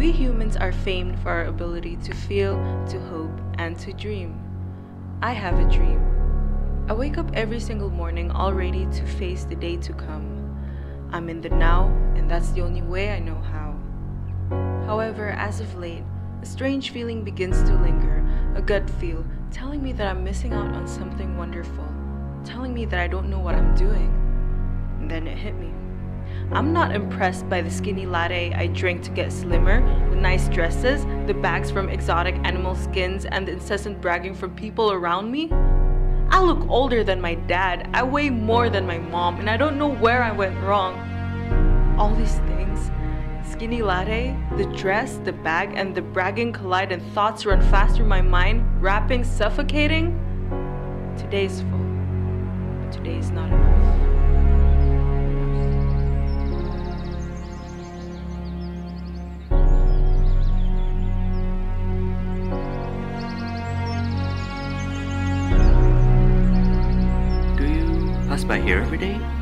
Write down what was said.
We humans are famed for our ability to feel, to hope, and to dream. I have a dream. I wake up every single morning all ready to face the day to come. I'm in the now, and that's the only way I know how. However, as of late, a strange feeling begins to linger, a gut feel, telling me that I'm missing out on something wonderful, telling me that I don't know what I'm doing. And then it hit me. I'm not impressed by the skinny latte I drink to get slimmer, the nice dresses, the bags from exotic animal skins, and the incessant bragging from people around me. I look older than my dad, I weigh more than my mom, and I don't know where I went wrong. All these things skinny latte, the dress, the bag, and the bragging collide, and thoughts run fast through my mind, wrapping, suffocating. Today's full, but today's not enough. Pass by here every day?